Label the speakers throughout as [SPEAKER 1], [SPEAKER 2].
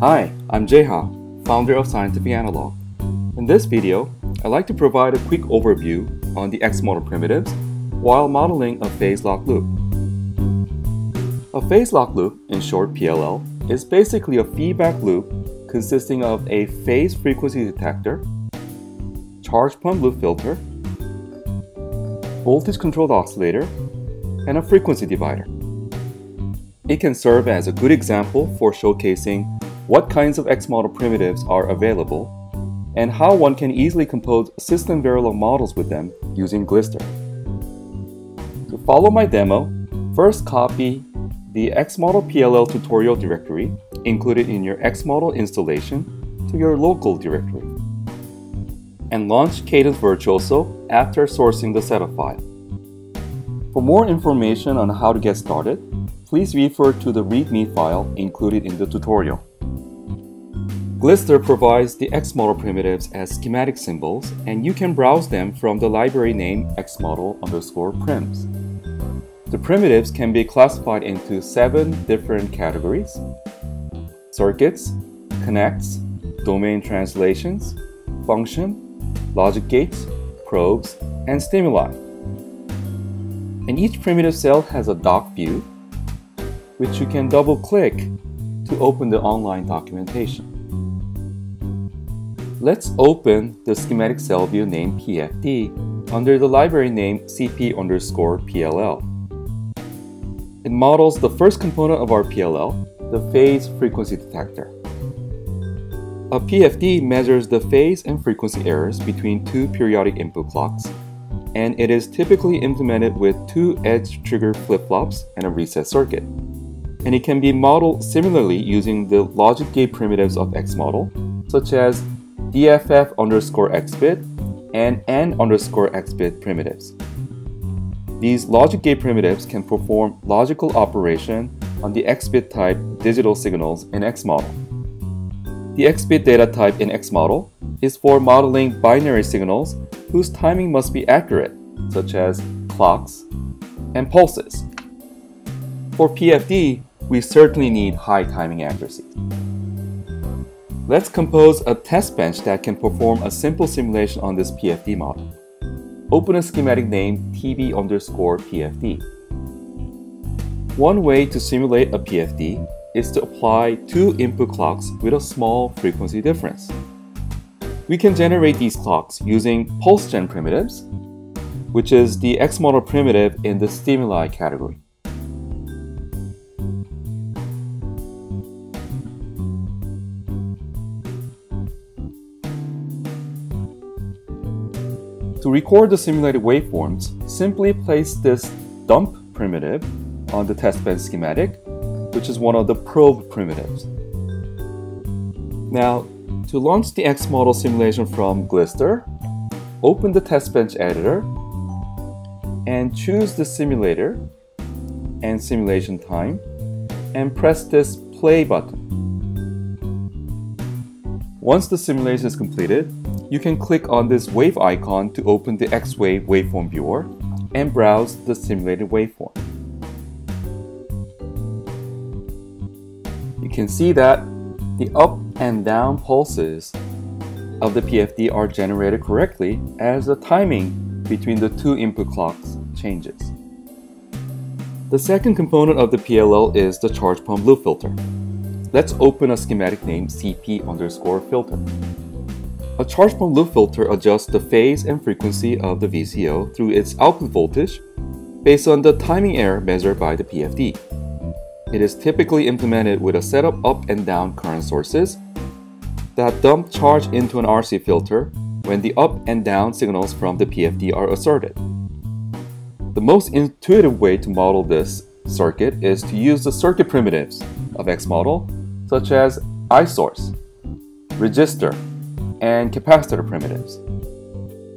[SPEAKER 1] Hi, I'm Jaeha, founder of Scientific Analog. In this video, I'd like to provide a quick overview on the X-model primitives while modeling a phase lock loop. A phase lock loop, in short PLL, is basically a feedback loop consisting of a phase frequency detector, charge pump loop filter, voltage controlled oscillator, and a frequency divider. It can serve as a good example for showcasing what kinds of X-model primitives are available and how one can easily compose system Verilog models with them using Glister. To follow my demo, first copy the X-model PLL tutorial directory included in your X-model installation to your local directory and launch Cadence Virtuoso after sourcing the setup file. For more information on how to get started, please refer to the README file included in the tutorial. Glister provides the Xmodel primitives as schematic symbols, and you can browse them from the library name xmodel underscore prims. The primitives can be classified into seven different categories circuits, connects, domain translations, function, logic gates, probes, and stimuli. And each primitive cell has a doc view which you can double click to open the online documentation. Let's open the schematic cell view named PFD under the library name CP underscore PLL. It models the first component of our PLL, the phase frequency detector. A PFD measures the phase and frequency errors between two periodic input clocks, and it is typically implemented with two edge trigger flip-flops and a reset circuit and it can be modeled similarly using the logic gate primitives of Xmodel, such as DFF underscore xbit and N underscore xbit primitives. These logic gate primitives can perform logical operation on the xbit type digital signals in Xmodel. The xbit data type in Xmodel is for modeling binary signals whose timing must be accurate, such as clocks and pulses. For PFD, we certainly need high timing accuracy. Let's compose a test bench that can perform a simple simulation on this PFD model. Open a schematic named TB underscore PFD. One way to simulate a PFD is to apply two input clocks with a small frequency difference. We can generate these clocks using PulseGen primitives, which is the X-model primitive in the stimuli category. To record the simulated waveforms, simply place this dump primitive on the testbench schematic, which is one of the probe primitives. Now, to launch the X model simulation from Glister, open the testbench editor and choose the simulator and simulation time and press this play button. Once the simulation is completed, you can click on this wave icon to open the X-Wave waveform viewer and browse the simulated waveform. You can see that the up and down pulses of the PFD are generated correctly as the timing between the two input clocks changes. The second component of the PLL is the charge pump loop filter. Let's open a schematic named CP underscore filter. A charge pump loop filter adjusts the phase and frequency of the VCO through its output voltage based on the timing error measured by the PFD. It is typically implemented with a set of up and down current sources that dump charge into an RC filter when the up and down signals from the PFD are asserted. The most intuitive way to model this circuit is to use the circuit primitives of X model, such as iSource, Resistor, and capacitor primitives.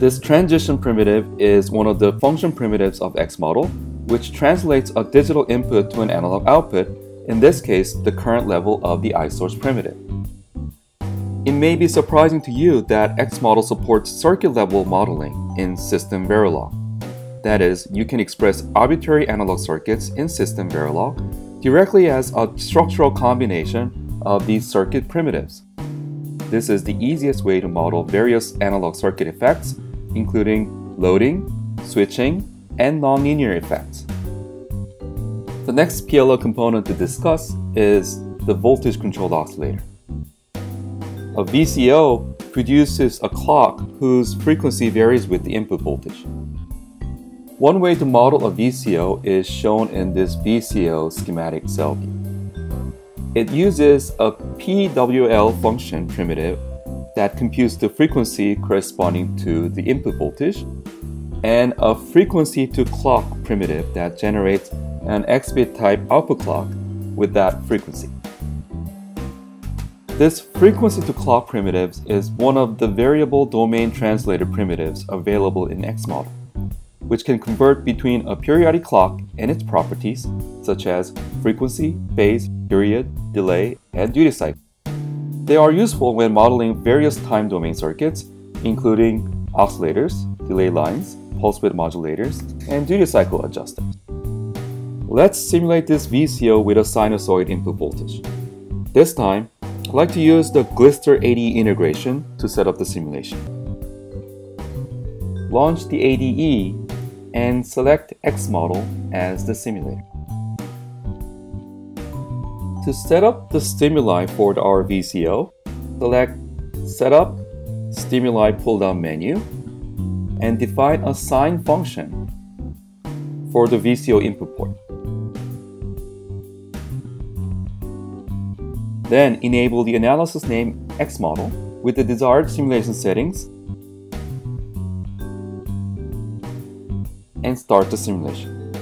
[SPEAKER 1] This transition primitive is one of the function primitives of Xmodel, which translates a digital input to an analog output, in this case, the current level of the iSource primitive. It may be surprising to you that Xmodel supports circuit level modeling in System Verilog. That is, you can express arbitrary analog circuits in System Verilog directly as a structural combination of these circuit primitives. This is the easiest way to model various analog circuit effects, including loading, switching, and nonlinear effects. The next PLL component to discuss is the voltage controlled oscillator. A VCO produces a clock whose frequency varies with the input voltage. One way to model a VCO is shown in this VCO schematic cell view. It uses a PWL function primitive that computes the frequency corresponding to the input voltage and a frequency to clock primitive that generates an X-bit type output clock with that frequency. This frequency to clock primitives is one of the variable domain translator primitives available in XModel, which can convert between a periodic clock and its properties, such as frequency, phase, period, delay, and duty cycle. They are useful when modeling various time domain circuits, including oscillators, delay lines, pulse width modulators, and duty cycle adjusters. Let's simulate this VCO with a sinusoid input voltage. This time, I'd like to use the Glister ADE integration to set up the simulation. Launch the ADE and select X model as the simulator. To set up the stimuli for our VCO, select Setup Stimuli pull-down menu and define a sine function for the VCO input port. Then enable the analysis name X model with the desired simulation settings and start the simulation.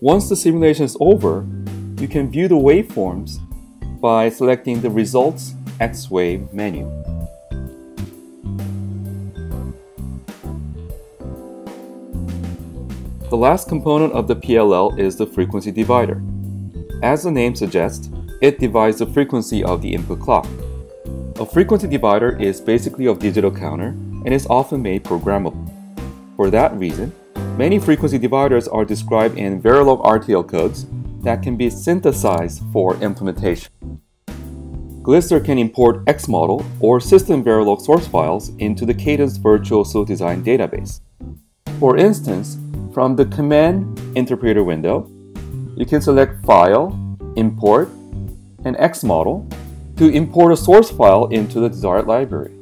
[SPEAKER 1] Once the simulation is over, you can view the waveforms by selecting the Results X-Wave menu. The last component of the PLL is the frequency divider. As the name suggests, it divides the frequency of the input clock. A frequency divider is basically a digital counter and is often made programmable. For that reason, many frequency dividers are described in Verilog RTL codes that can be synthesized for implementation. Glister can import XModel or System Verilog source files into the Cadence Virtual Virtuoso Design database. For instance, from the Command Interpreter window, you can select File, Import, and XModel to import a source file into the desired library.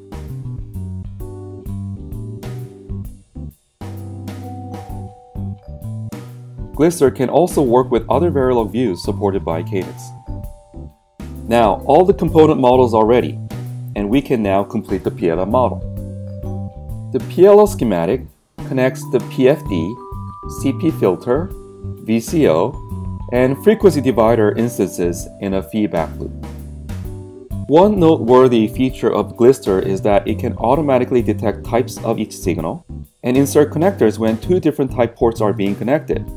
[SPEAKER 1] Glister can also work with other Verilog views supported by Cadence. Now, all the component models are ready, and we can now complete the PLL model. The PLL schematic connects the PFD, CP filter, VCO, and frequency divider instances in a feedback loop. One noteworthy feature of Glister is that it can automatically detect types of each signal and insert connectors when two different type ports are being connected.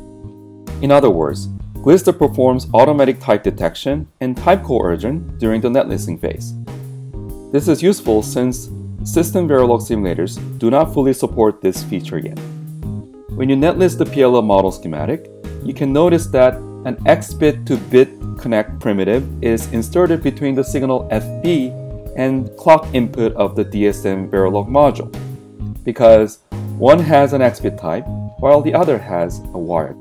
[SPEAKER 1] In other words, Glister performs automatic type detection and type coercion during the netlisting phase. This is useful since system Verilog simulators do not fully support this feature yet. When you netlist the PLL model schematic, you can notice that an X-bit to bit connect primitive is inserted between the signal FB and clock input of the DSM Verilog module, because one has an X-bit type while the other has a wired.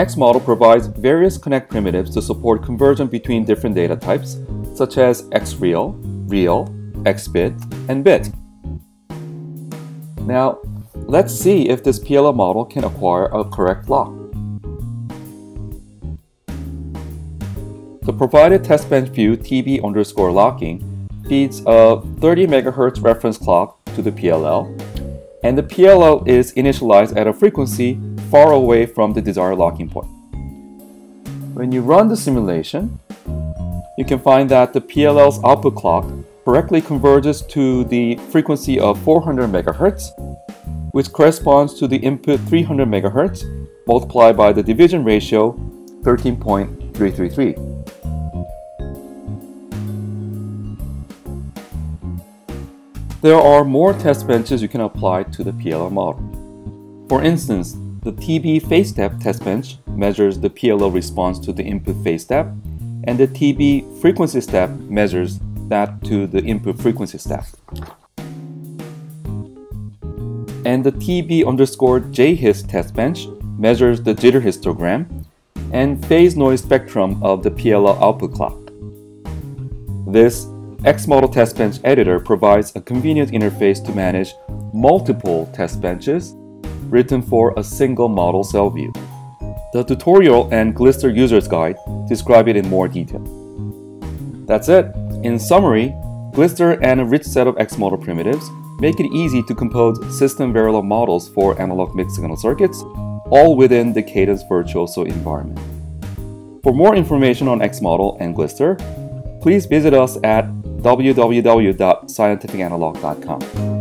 [SPEAKER 1] XModel provides various connect primitives to support conversion between different data types, such as XReal, real, XBit, and bit. Now, let's see if this PLL model can acquire a correct lock. The provided testbench view TB underscore locking feeds a 30 MHz reference clock to the PLL, and the PLL is initialized at a frequency far away from the desired locking point. When you run the simulation, you can find that the PLL's output clock correctly converges to the frequency of 400 MHz, which corresponds to the input 300 MHz multiplied by the division ratio 13.333. There are more test benches you can apply to the PLL model. For instance, the TB phase step test bench measures the PLL response to the input phase step, and the TB frequency step measures that to the input frequency step. And the TB underscore JHIS test bench measures the jitter histogram and phase noise spectrum of the PLL output clock. This X-Model Test Bench Editor provides a convenient interface to manage multiple test benches written for a single model cell view. The tutorial and Glister user's guide describe it in more detail. That's it. In summary, Glister and a rich set of Xmodel primitives make it easy to compose system verilog models for analog mixed signal circuits, all within the Cadence Virtuoso environment. For more information on Xmodel and Glister, please visit us at www.scientificanalog.com.